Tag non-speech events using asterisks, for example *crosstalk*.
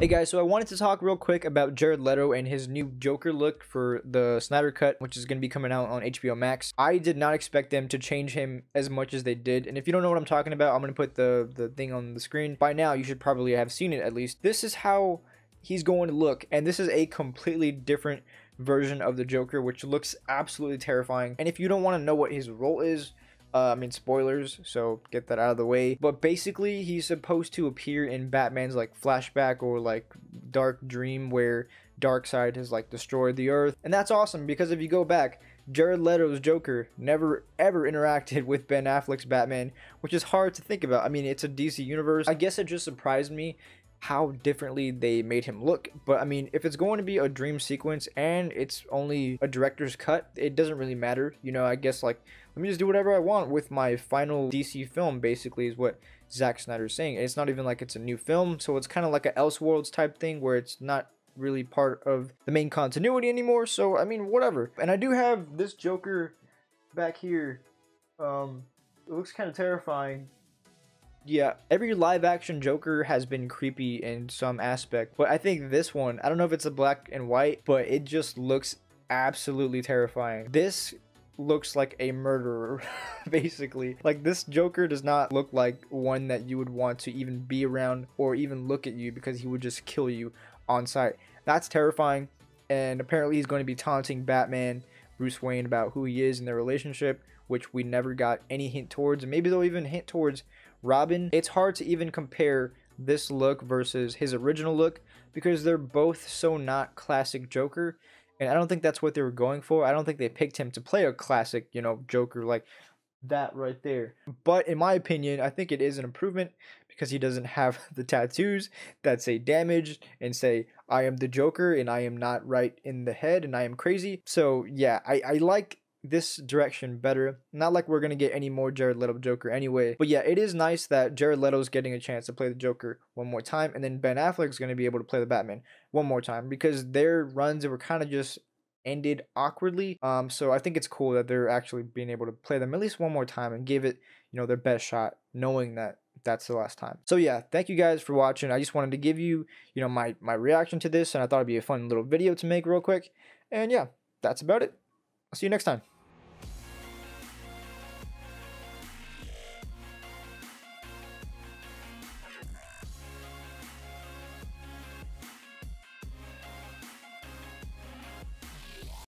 Hey guys, so I wanted to talk real quick about Jared Leto and his new Joker look for the Snyder Cut, which is going to be coming out on HBO Max. I did not expect them to change him as much as they did, and if you don't know what I'm talking about, I'm going to put the, the thing on the screen. By now, you should probably have seen it at least. This is how he's going to look, and this is a completely different version of the Joker, which looks absolutely terrifying. And if you don't want to know what his role is, uh, I mean, spoilers, so get that out of the way. But basically, he's supposed to appear in Batman's like flashback or like dark dream where Darkseid has like destroyed the Earth, and that's awesome because if you go back, Jared Leto's Joker never ever interacted with Ben Affleck's Batman, which is hard to think about. I mean, it's a DC universe. I guess it just surprised me how differently they made him look. But I mean, if it's going to be a dream sequence and it's only a director's cut, it doesn't really matter. You know, I guess like, let me just do whatever I want with my final DC film, basically, is what Zack Snyder's saying. And it's not even like it's a new film, so it's kind of like a Elseworlds type thing where it's not really part of the main continuity anymore. So, I mean, whatever. And I do have this Joker back here. Um, it looks kind of terrifying yeah, every live action Joker has been creepy in some aspect, but I think this one, I don't know if it's a black and white, but it just looks absolutely terrifying. This looks like a murderer, *laughs* basically. Like, this Joker does not look like one that you would want to even be around or even look at you because he would just kill you on sight. That's terrifying, and apparently he's going to be taunting Batman, Bruce Wayne about who he is in their relationship, which we never got any hint towards, maybe they'll even hint towards Robin, it's hard to even compare this look versus his original look because they're both so not classic Joker. And I don't think that's what they were going for. I don't think they picked him to play a classic, you know, Joker like that right there. But in my opinion, I think it is an improvement because he doesn't have *laughs* the tattoos that say damaged and say I am the Joker and I am not right in the head and I am crazy. So yeah, I, I like this direction better. Not like we're going to get any more Jared Leto Joker anyway. But yeah, it is nice that Jared Leto's getting a chance to play the Joker one more time. And then Ben Affleck's going to be able to play the Batman one more time because their runs were kind of just ended awkwardly. Um, so I think it's cool that they're actually being able to play them at least one more time and give it, you know, their best shot, knowing that that's the last time. So yeah, thank you guys for watching. I just wanted to give you, you know, my my reaction to this, and I thought it'd be a fun little video to make real quick. And yeah, that's about it. I'll see you next time.